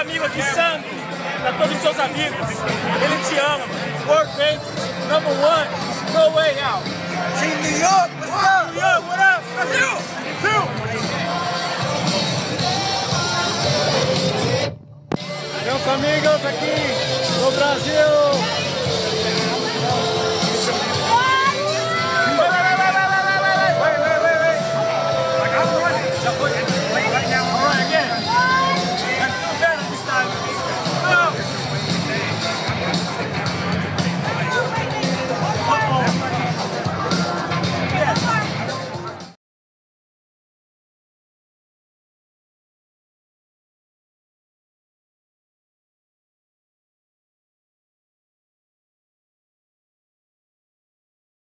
amigo aqui, sangue pra todos os seus amigos. Ele te ama, Workbench number one, no way out. Team New York, what's up? New York, what up? Brasil! Brasil! Meus amigos aqui no Brasil!